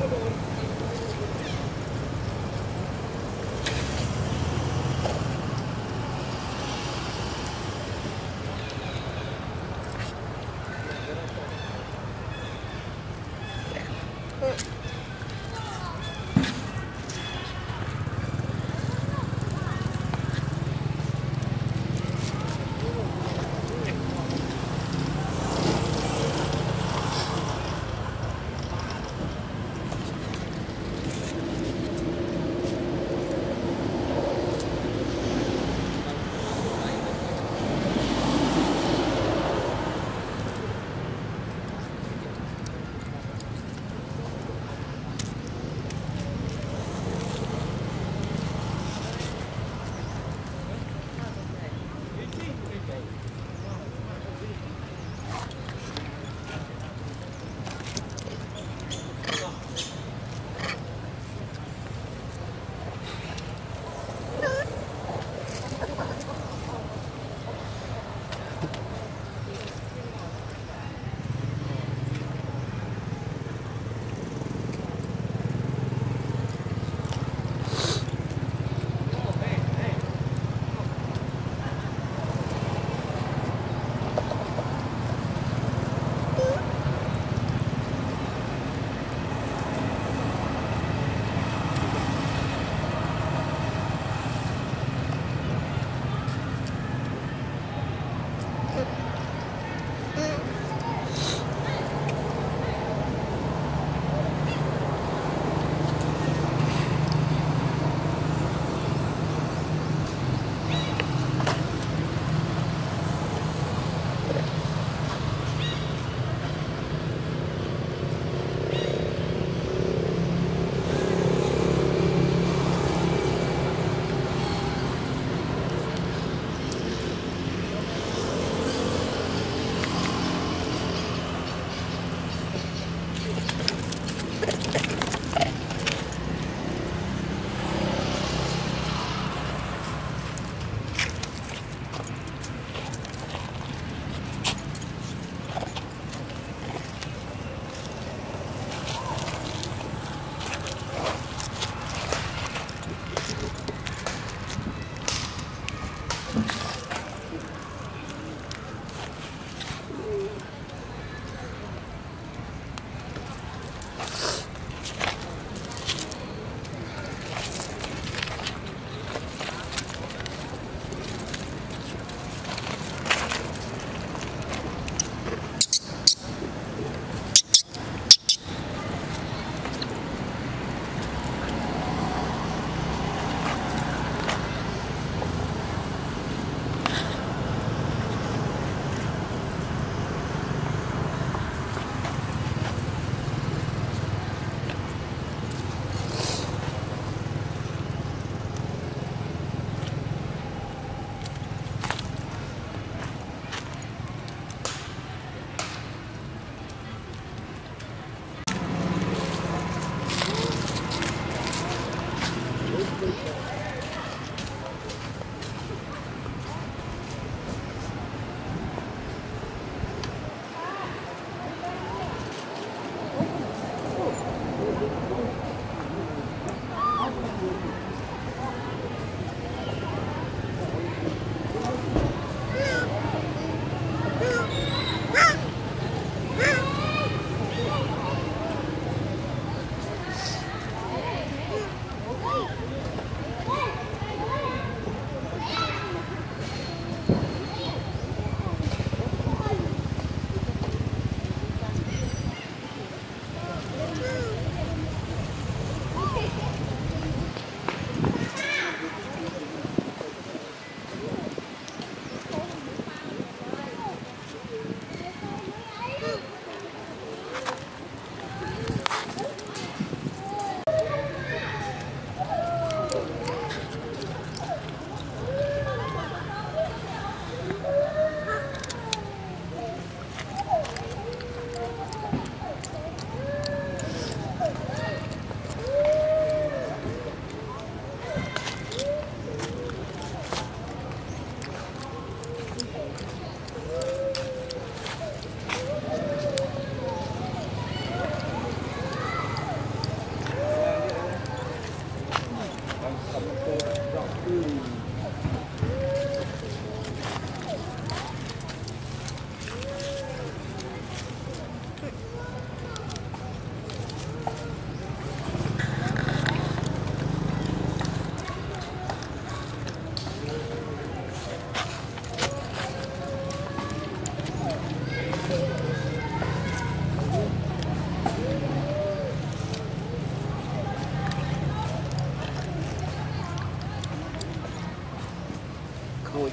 Bye,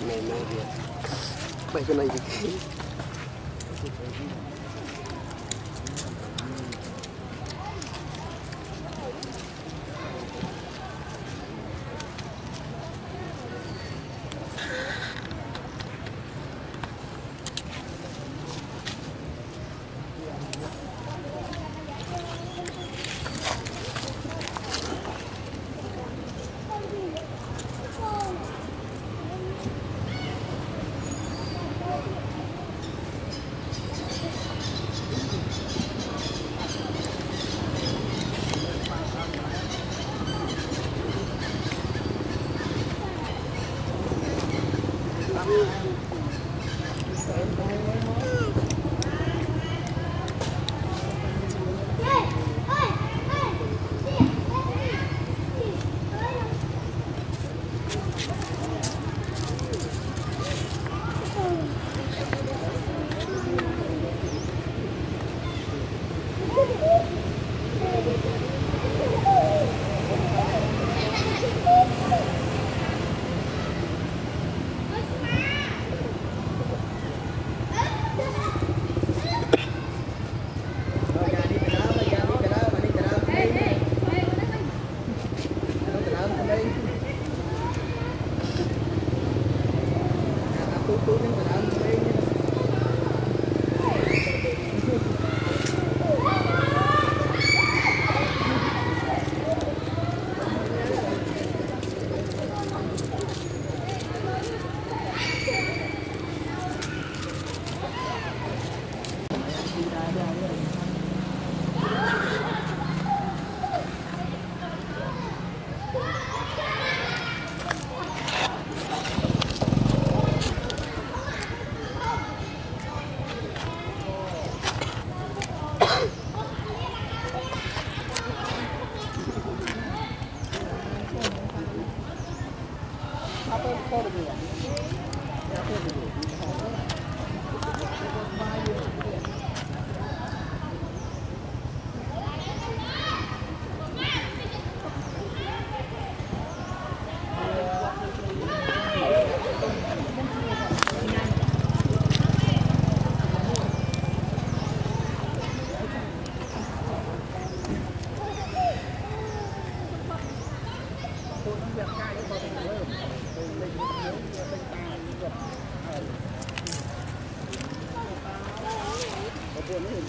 mày mày mày bây giờ này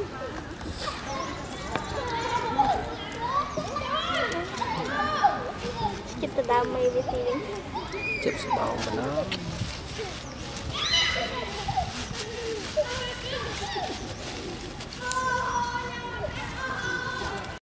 ចិត្តដើមមេវាទីវិញចិត្តស្បោងបណ្ដោ